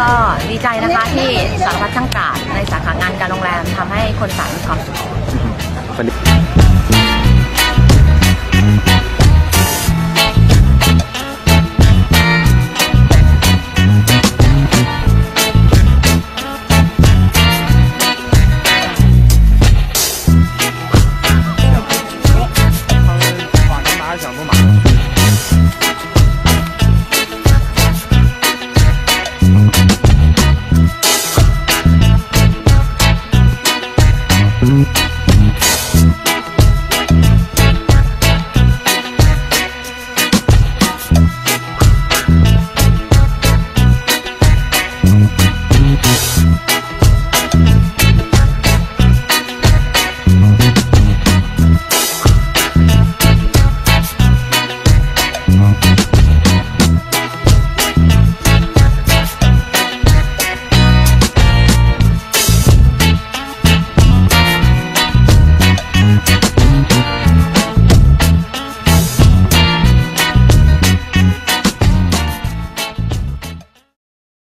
ก็ดีใจนะคะที่สารพัดช่างกาดในสาขางานการโรงแรมทำให้คนสายมีความสุขนนี้